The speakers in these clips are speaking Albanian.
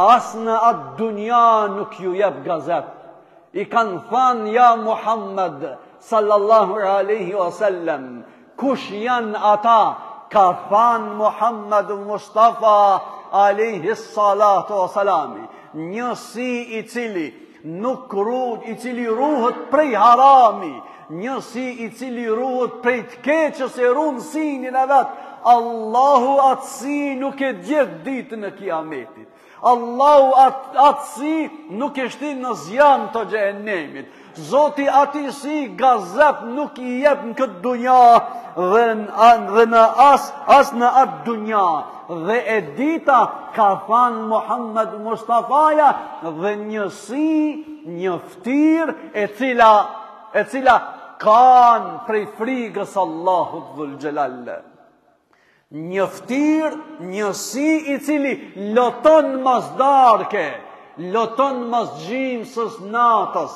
As në atë dunja nuk ju jep gazep. I kanë thanë ja Muhammed sallallahu aleyhi wa sallem, kush janë ata, ka thanë Muhammed Mustafa aleyhi salatu wa salami, një si i cili Nuk ruhet i cili ruhet prej harami, një si i cili ruhet prej të keqës e run sinin e vet, Allahu atë si nuk e djeg ditën e kiametit. Allahu atë si nuk e shti në zjarm të xhehennemit. Zoti atij si gazep nuk i jep në këtë dunja dhe në as as në atë dunja. Dhe e dita ka thanë Muhammed Mustafaja dhe një si, një ftir e cila, e cila kan prej frigës Allahut dhul xhelal. Një ftir, një si i cili loton mas darke, loton mas gjimsës natës,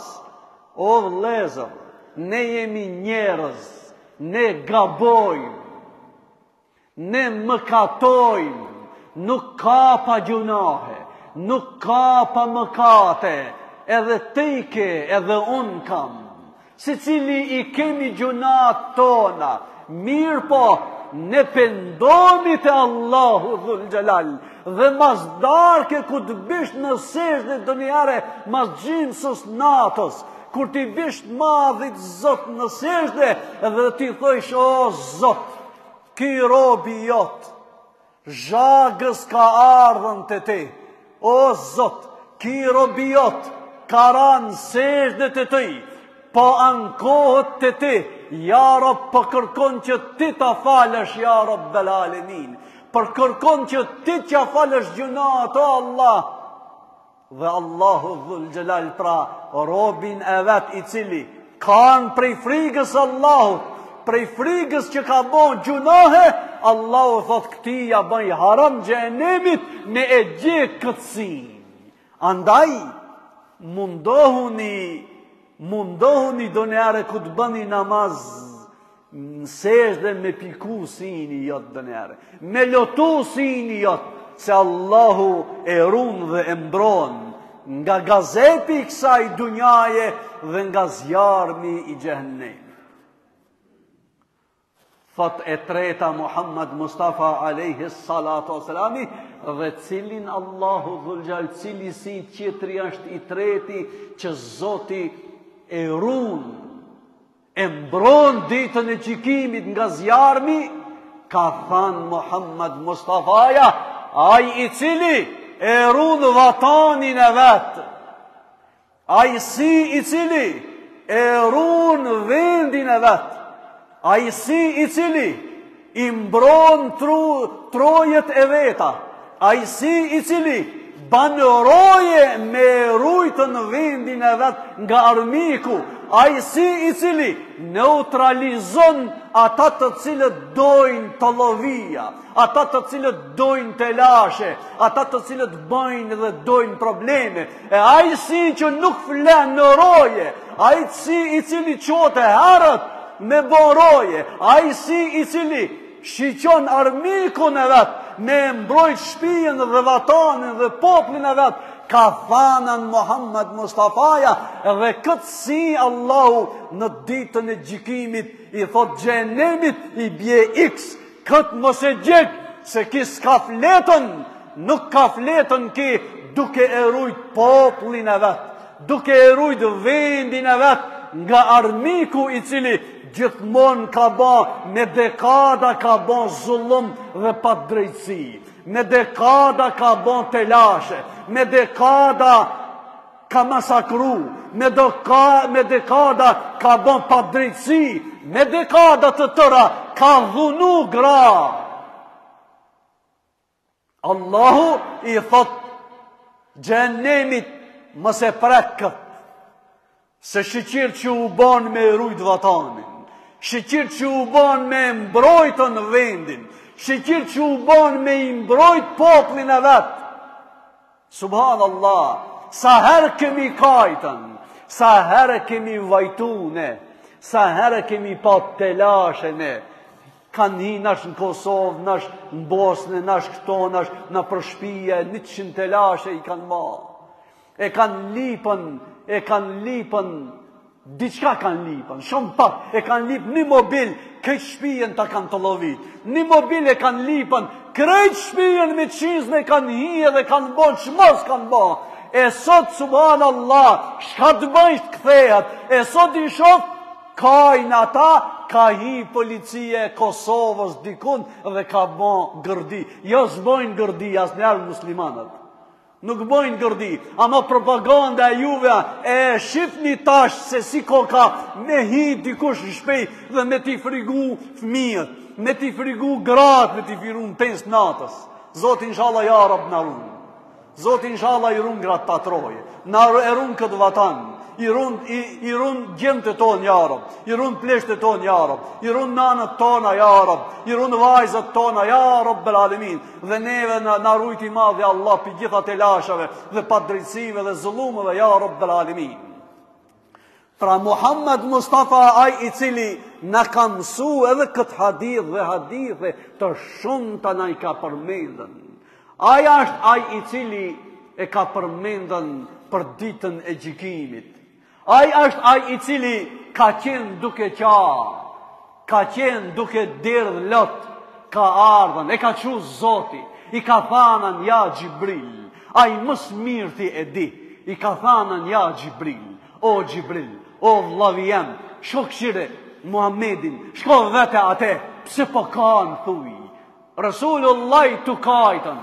o vllezër, ne jemi njerëz, ne gabojmë, Ne mëkatojmë, nuk ka pa gjunahe, nuk ka pa mëkate, edhe ti ke, edhe unë kam. Secili i kemi gjunat tona, mirëpo, ne pendomi te Allahu dhul xhelal, dhe mas darke kur të bish në sexhde donjëherë, mas gjimsës natës, kur t'i bish madhit zot në sexhde, dhe t'i thojsh o zot, Ky robi jot, zhagas ka ardhën te ti. O zot, ky robi jot, ka ra në sexhde te ti, po ankohet te ti, ja Rab po kërkon që ti ta falësh, ja Rabbel alemin, po kërkon që ti t'ia falësh gjunat o Allah, Dhe Allahu dhul xhelal pra robin e vet i cili kan prej frigës Allahut, prej frigës që ka bo gjunahe, Allahu thot këtij ia bëj haram xhehennemit me e djeg këtë si. Andaj, mundohuni Mundohuni donjëherë kur të bëni namaz në sexhde me piku sini jot donjëherë. Me lotu sini jot, se Allahu e run dhe e mbron nga gazepi i kësaj dunjaje dhe nga zjarmi i xhehennemit. thotë e treta Muhammed Mustafa alejhi salatu vesselam, dhe cilin Allahu dhulxhelal, cili sy tjetri është i treti që Zoti e run, e mbron ditën e gjykimit nga zjarrmi, ka thanë Muhammed Mustafaja, ai i cili e run vatanin e vet, Ai sy i cili e run vendin e vet. Ai sy i cili i mbron tru, trojet e veta. Ai sy i cili ban roje me e rujtën vendin e vet nga armiku. Ai sy i cili neutralizon ata të cilët dojnë tollovia. Ata të cilët dojnë telashe, ata të cilët bëjnë dhe dojnë probleme, e ai sy që nuk flen në roje, ai sy i cili çohet herët me bo roje, ai sy i cili shiqon armikun e vet me e mbrojt shpijen dhe vatanin dhe popullin e vet, ka thanën Muhammed Mustafaja dhe këtë sy Allahu në ditën e gjykimit i thotë xhehenemit i bje iks, Kët mos e djeg se ky s'ka fletën, nuk ka fletën ky duke e rujt popullin e vet, duke e rujt vendin e vet nga armiku i cili gjithmonë ka ba me dekada ka ba zullum dhe padrejtësi, me dekada ka ba telashe, me dekada ka masakru me do ka me dekada ka bon padrejtësi me dekada të tëra ka dhunu gra Allahu i thot xhehenemit mos e prek kët se shyqyr që u bon me rujt vatanin shyqyr që u bon me mbrojtën vendin shyqyr që u bon me mbrojt popullin e vet Subhan Allah, sa herë kemi kajtën, sa herë kemi vajtu ne, sa herë kemi pa telashe ne, kanë hi nash në Kosovë, nash në Bosnë, nash këto, nash nëpër shpije, njëqind telashe i kanë ba. E kanë lipën, e kanë lipën Diçka kan lipën, shumë pak, e kan lip një mobil, krejt shpijen ta kan tollovit. Një mobil e kan lipën, krejt shpijen me çizme kan hi edhe kan bo çmos kan bo. E sot, subhan Allah, shka të bajsh t'kthehet, e sot i shof, kajnë ata, ka hi policia e Kosovës dikun dhe ka bo gërdi. Jo s'bojnë gërdi, asnjëherë muslimanët. Nuk bojnë gërdi, ama propaganda e ju ve e shifni tash se si koka me hi dikush në shpi dhe me t'i frigu fmijët, me t'i frigu gratë, me t'i frigu në pesë t'natës. Zoti inshallah ja Rab na run. Zoti inshallah i run gratë, këta troje, na e run këtë vatan i run i, i run djemt e tonë ja Rab i run pleqt e tonë ja Rab i run nanat tona ja Rab i run vajzat tona ja Rabbel alemin Dhe neve na, na rujt i madhi Allah prej gjitha telashave dhe padrejtsive dhe zullumeve, ja Rabbel alemin. Pra Muhammed Mustafa aj i cili na ka msu edhe këtë hadith dhe hadithe të shumta na i ka përmendën. Aj ashtë aj i cili e ka përmendën për ditën e gjikimit. Ai është ai i cili ka qenë duke qa, ka qenë duke derdhë lot, ka ardhën, e ka çu zoti, i ka thanën ja Xhibril, ai ma së mirti e di, i ka thanën ja Xhibril, o Xhibril, o vllavi jem, shko kqyre Muhammedin, shko vete ate, pse po kanë thuj, Resulullahi tu kajtën,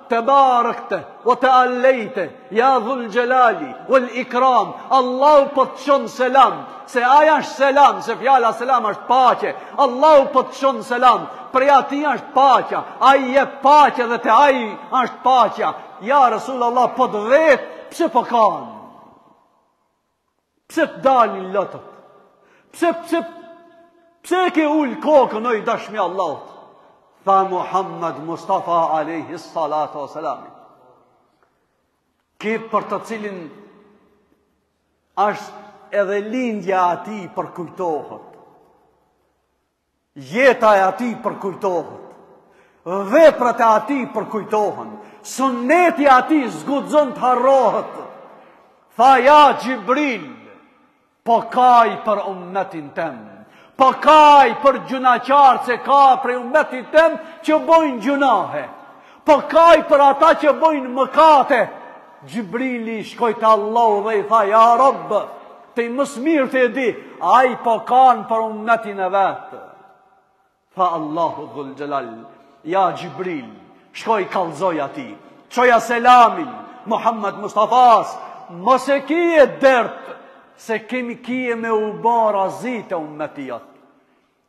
Tebarekte ve tealejte, ja dhel xhelali vel ikram, Allahu po të çon selam, se ai është selam, se fjala selam është paqe, Allahu po të çon selam, prej atij është paqja, ai është paqe dhe te ai është paqja, ja Resulallah po të vet, pse po kan? Pse të dalin lotët? Pse, pse, pse e ke ulë kokën o i dashmi Allahut? Tha Muhammed Mustafa Alejhi Salatu Selam. Ki për të cilin është edhe lindja atij përkujtohet. Jeta e atij përkujtohet. Veprat e atij përkujtohen. Sunneti i atij s'guxon të harrohet. Tha ja Xhibril, po kaj për ummetin tem. Po kaj për gjunahqarët se ka prej ummetit tem që bojnë gjunahe. Po kaj për ata që bojnë mëkate. Xhibrili shkoi te Allahu dhe i tha: "Ja Rabb, ti më së mirti e di, ai po kanë për ummetin e vet." Tha Allahu dhul xhelal: "Ja Xhibril, shko kallzoi atij. Çoja selamin Muhammed Mustafas, mos e kije dert se kemi, kije me u bë razi te ummeti jot."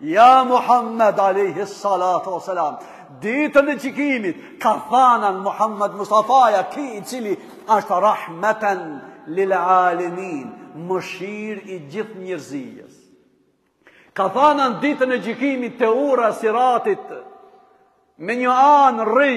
Ja Muhammed alejhi salatu wasalam. Ditën e gjykimit ka thanën Muhammed Mustafaja, ki i cili është rahmeten lil alamin, mëshirë i gjithë njerëzisë. Ka thanën ditën e gjykimit te ura siratit me një anë rri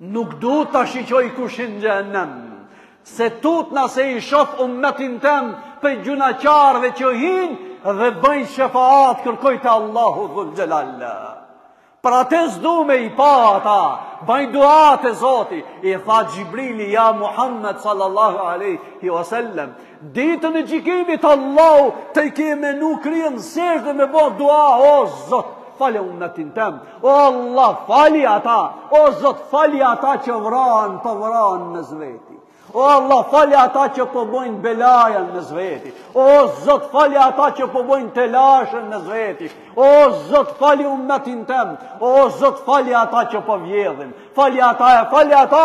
Nuk do ta shiqoj kush hin në xhehenem. Se tutna se i shof ummetin tem prej gjunaqarëve që hin dhe baj shefaat kërkoj te Allahu dhul xhelal. Për atë s'du me i pa ata, baj dua te Zoti, i tha Xhibrili ja Muhammed sallallahu aleyhi wa sallam, Ditën e gjykimit Allahu teala i ke me nu kryen n'sexhde me bo dua o zot fale ummetin tem o Allah fali ata o zot fali ata që vranë po vranë mes veti O Allah, fali ata që po bojnë belajën mes veti. O Zot, fali ata që po bojnë telashen mes veti. O Zot, fali ummetin tem. O Zot, fali ata që po vjedhin. Fali ata e fali ata.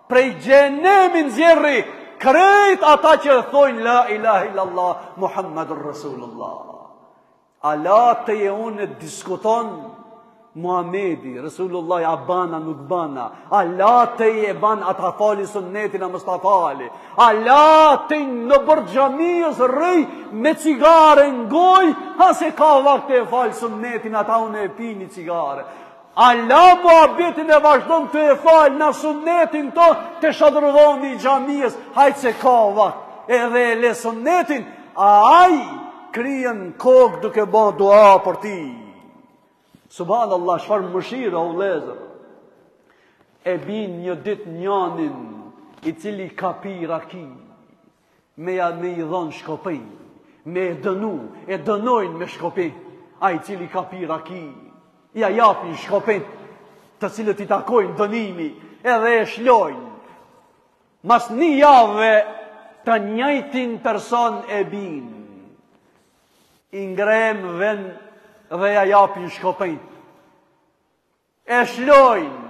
Prej xhenemi nxjerri krejt ata që thojnë la ilaha illallah muhammedur rasulullah. Hala ti e unë diskuton Muhamedi, Resulullah, a bana, nuk bana, hala ti e ban, a ta fali sunnetin, a mos ta fali, hala ti n'oborr xhamies rri me cigare në gojë, hajt se ka vakt e fali sunnetin, ata unë e pini cigare. Hala muhabetin e vazhdon ti e fal na sunnetin ton te shadërvoni i xhamisë, hajt se ka vakt. Edhe e le sunnetin, a ai kryen, kokë duke ba dua për ti. Subhanallahu, çfarë mëshire o vëllezër. E bin një ditë njanin i cili ka pi rakinë. Me ja me i dhon shkopin, me e dënu, e dënojnë me shkopin, ai i cili ka pi raki, ja japin shkopin, të cilët i takojnë dënimi, edhe e shlojnë. Mas një jave të njëjtin person e bin, i ngrejn n'ven dhe ja japin shkopin, e shlojnë,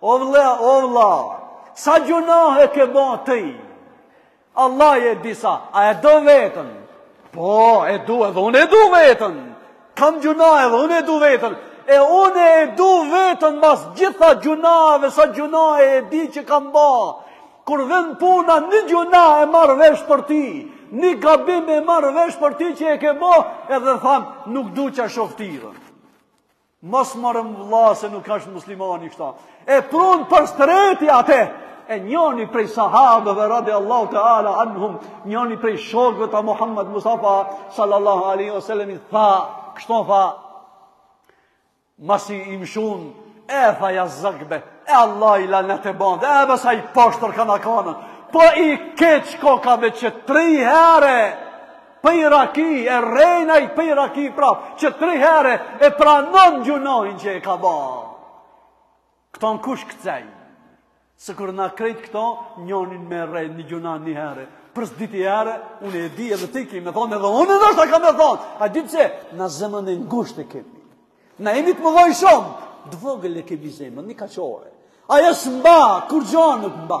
O vlla, o vlla, sa gjunahe ke ba ti? Allah e di sa, a e do vetën? Po, e du edhe unë e du vetën. Kam gjunah edhe unë e du vetën. E unë e du vetën mas gjitha gjunave, sa gjunahe di që kam ba. Kur vjen puna, një gjunah e marrë vesh për ti. Një gabim e marrë vesh për ti që e ke ba, edhe tham, nuk du t'ja shof ftyrën. Mos more vlla se nuk është muslimani kështu. E prun për s'treti atë. E njoni prej sahabëve radiallahu ta'ala anhum, njoni prej shokëve të Muhammed Mustafa sallallahu alaihi wasallam tha, kështu tha, masi i mshun, e tha ja zëgbe, e Allahi lanet e banë, e besa i poshtër ka në kanë, po i keq koka be qe tri herë, Pij raki, e rrehin ai pin raki prap, që tri herë e pranon gjynahin që e ka ba. A ka ton kush kësaj? Se kur na krejt këto, njanin me rrejnë për një gjynah një herë. Për së dyti herë, unë e di edhe ti ki me thanë edhe unë edhe çdokush ka me thanë. A di pse, na zemrën e ngushtë e kemi. Na jemi të mëdhoj shumë, të vogël e kemi zemrën, nji kaq ore. Ajo s'mba, kurgjo nuk mba.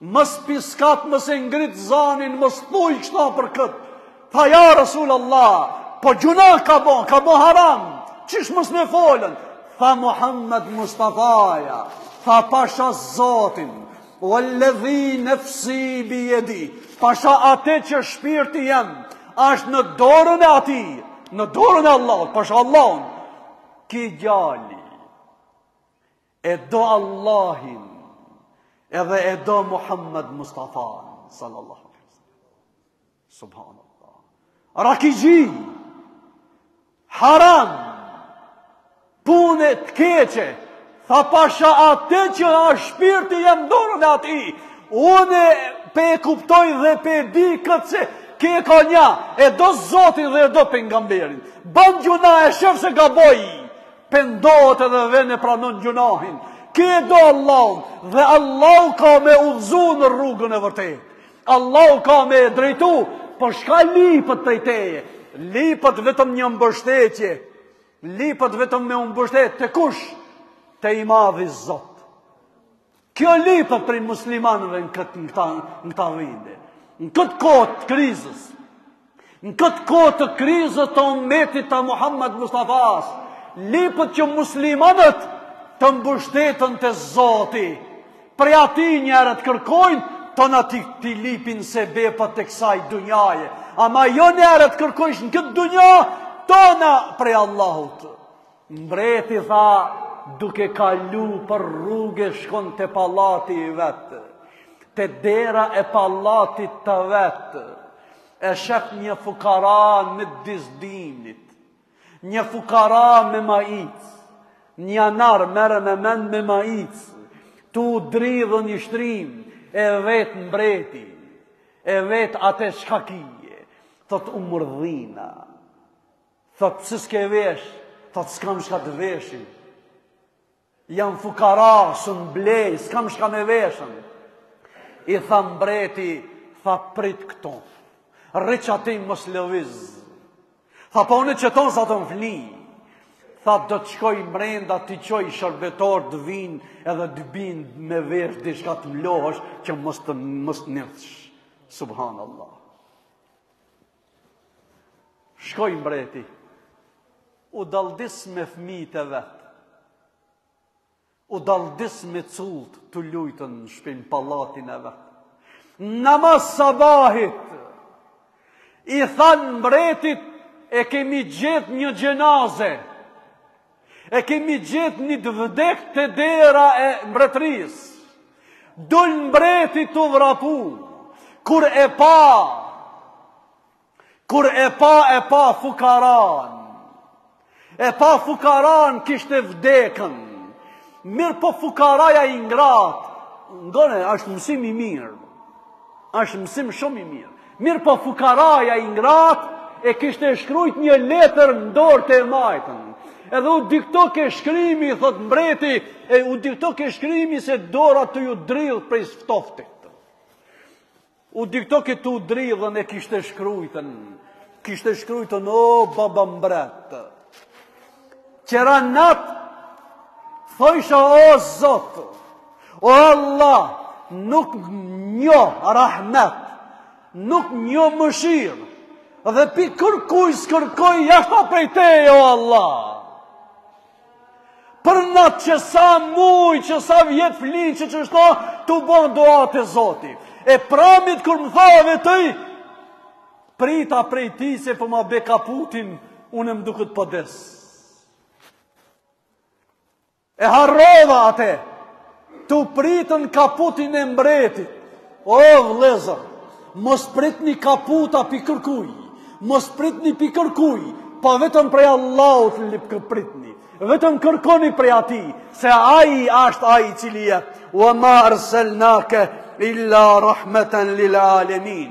Mos piskat, mos e ngrit zanin, mos thuj kështu për kët. Tha ja Resulallah, po gjynah ka bo, ka bo haram. Çish mos me folë? Tha Muhammed Mustafaja, tha pasha Zotin, uelledhi nefsi bijedihi, pasha ate që shpirti jem, ashtë në dorën e atij, në dorën e Allahut, pasha Allahun, ky djali, E do Allahun edhe e do Muhammed Mustafanë sallallahu alaihi wasallam. Subhanallah. Rakixhi. Haram. Punë të keqe. Tha pasha atë që a shpirti jem n'dorën e atij. Unë po e kuptoj dhe po e di këtë se ky e ka nja. E do zotin dhe e do pejgamberin. Ban gjynah, e shef se gaboi. Pendohet edhe vjen e pranon gjynahin. Ky e do Allahun dhe Allahu ka me e udhëzu në rrugën e vërtetë. Allahu ka me e drejtu, po çka lypet prej teje? Lypet vetëm një mbështetje. Lypet vetëm me u mbështet te kush? Te i madhi Zot. Kjo lypet prej muslimanëve në këtë në ta, në ta vende. Në këtë kohë të krizës, në këtë kohë të krizës të ymetit të Muhammed Mustafasë, lypet që muslimanët të mbështeten te zoti, prej atij nji herë të kërkojnë, tona t'i lypin sebepet të kësaj dunjaje. Ama jo nji herë të kërkojsh në këtë dunja, tona prej Allahut. Mbreti tha duke kalu për rruge shkon te pallati i vet, te dera e pallatit të vet, e shef një fukara në mes dimnit, një fukara me maicë, në janar, merrne me mend, me maicë, tu dridhë, i shtrim, e vet mbreti, e vet atë çka ki, e thotë u mërdhina, Thotë pse s'ke vesh, thotë s'kam shka të veshi. Jam fukara, s'un blej, s'kam shka me veshën. I tha mbreti, tha prit këtu. Rri qaty mos lëviz. Tha po unë qetu sonte fli. Tha do të shkoj mrenda t'i çoj shërbetorët të vin edhe të bin me vesh? dishka të mlohesh që mos të mos nijsh. Subhanallah. Shkoi mbreti, u dalldis me fëmijët e vet. U dalldis me cullt tu lujtën në shpin pallatin e vet. Namaz sabahit, i thanë mbretit e kemi gjet një xhenaze. E kemi gjet një të vdek te dera e mbretërisë. Dull mbreti tu vrapu, kur e pa, kur e pa e pa fukaran, e pa fukaran kishte vdekën, mirëpo fukaraja i ngratë, ngone, është mësim i mirë, Është mësim shumë i mirë. Mirëpo fukaraja i ngratë e kishte shkrujt një letër në dorë tu e majtën. Edhe u dikto ke shkrimi, thotë mbreti, e u dikto ke shkrimi se dora tu ju dridh prej s'ftoftit. U dikto ke tu dridhën e kishte shkrujtën. Kishte shkrujtën, o baba mbret. Qdo natë thojsha o Zot, o Allah, nuk njoh rahmet, nuk njoh mëshirë, dhe pi kërkujt s'kërkoj jashta prej teje, o Allah. Për natë që sa muj, që sa vjet fli qishtu, tu bon dua te Zoti. E pramit kur më thave ti, Prita prej teje se po ma bje kaputin, unë më duket po des. E harrova atë. Tu pritën kaputin e mbretit. O vëllezër, mos pritni kaputa pi kërkujt. Mos pritni pi kërkujt, pa vetëm prej Allahut lypni, pritni. Vetëm kërkoni prej atij, se ai ashtë ai i cili jep, wa ma erselnake illa rahmeten lil alemin.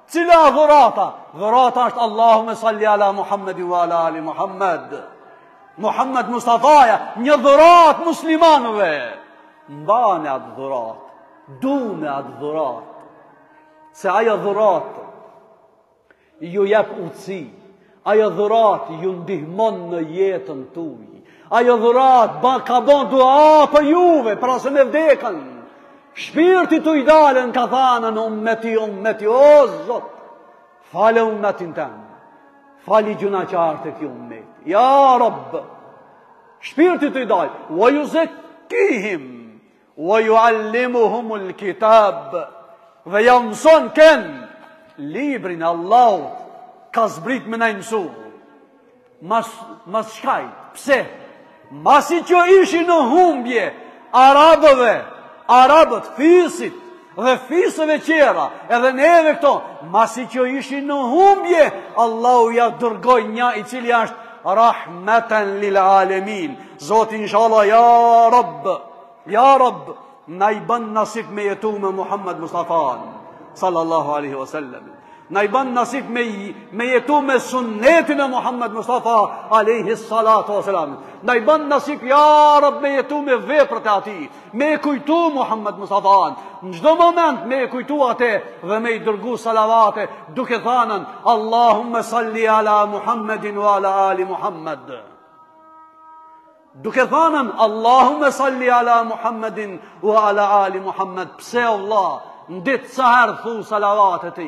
Cila dhurata? Dhurata është Allahumme salli ala Muhammedin wa ala ali Muhammed. Muhammed Mustafaja, një dhuratë muslimanëve. Mbane atë dhuratë, dune atë dhuratë. Se ajo dhuratë, ju jep uci, Ajo dhuratë ju ndihmon në jetën tuaj. Ajo dhuratë ka bon dua për juve, para se me vdekën. Shpirti tuj dalën ka thanën ummeti, ummeti, o zot, fale ummetin tem. Fali gjynahet e këtij ummeti. Ja Rabb, shpirti tuj dalë, wa ju zekihim, Wa yuallimuhumul kitab dhe jau mëson ken librin e Allahut ka zbrit me na e mësu. Mas, mas çkaje, pse? Masi që ishin në humbje arabëve, arabët fisit, dhe fiseve tjera, edhe neve këto, masi që ishin në humbje, Allahu ja dërgoj nja i cili ashtë rahmeten lil alemin. Zoti inshallah, ja Rab, ja Rab, na e bën nasip me jetu me Muhammed Mustafa, sallallahu aleyhi wa sallam. Na e ban nasip me, me jetu me sunnetin e Muhammed Mustafa Alejhi Salatu ve Selam Na e ban nasip ja Rab me jetu me veprat e atij Me e kujtu Muhammed Mustafan Në çdo moment me e kujtu ate Dhe me i dërgu salavate Duke thanën Allahumme salli ala Muhammedin wa ala ali Muhammed Duke thanën Allahume salli ala Muhammedin u ala ali Muhammed, pse o vla, në ditë sa herë thu salavate ti,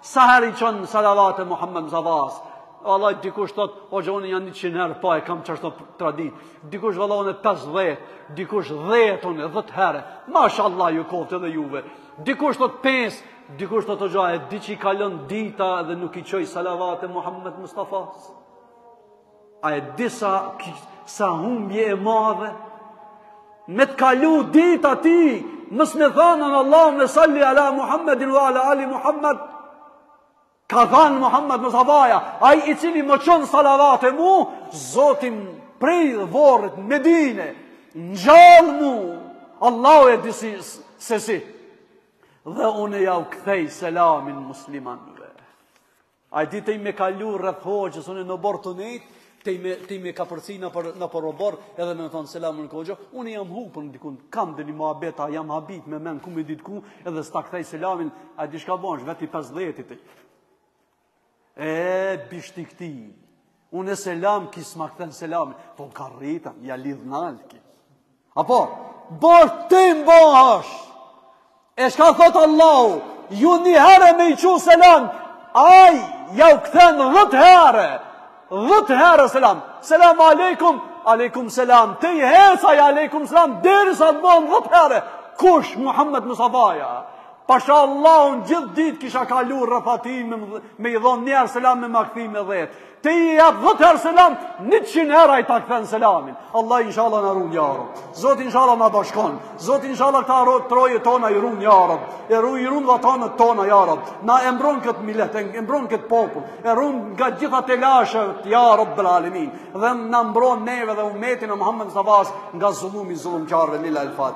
sa herë i çon salavate Muhammed Mustafas, vallahi dikush thot, hoxhë, unë nja njëqind herë, po e kam qashtu traditë, dikush vallah une 50, dikush 10, une 10 herë, masha Allah ju koftë dhe juve, dikush thot 5, dikush thot hoxhë, a e di që i kalon dita dhe nuk i çoj salavate Muhammed Mustafas, A e di sa, sa humbje e madhe? Me të kalu dita ty, mos me thanën Allahumme salli ala Muhammedin wa ala Ali Muhammed, ka thanë Muhammed Mustafaja, ai i cili më çon salavate mu, Zoti im prej vorrit, Medine, m'ngjall mu, Allahu e di si, se si, dhe unë jau kthej selamin muslimanve. A e di ti me kalu rreth hoxhës, unë n'oborr tu nejt, ti me ti me kapërcy nëpër nëpër oborr, edhe me thon selamu alejkum hoxhë, unë jam hupur dikun, kam do ni muhabeta, jam habit me men ku me ditë ku, edhe s'ta kthej selamin, a e di çka bojsh, veti pesë ditë. E bishti këtij. Unë selam ky s'ma këthen selamin. Po m'ka rritën, ja lidh nalt ky. Apo, bosh ti, m'bohesh. E shka thot Allahu, ju një herë me i çu selam, ai jau kthen dhet herë. Dhet herë selam. Selam aleikum, aleikum selam. Ti hec, ai aleikum selam, derisa të bëhen dhet herë. Kush, Muhammed Mustafaja. Pasha Allahun gjithë ditë kisha kalu rreth atij me i dhonë një herë selam me ma kthy me dhetë. Ti i jep dhetë herë selam, njëqind herë ai ta kthen selamin. Allah inshallah na ruan ja Rab. Zoti inshallah na bashkon. Zoti inshallah këto troje, troje tona i ruan ja Rab. E ru i ruan vatanet tona ja Rab. Na e mbron këtë milet, e mbron këtë popull. E ruan nga gjitha telashet ja Rabbel alemin. Dhe na mbron neve dhe umetin e Muhamedit savs nga zullumi i zullumqarëve. Lilahi el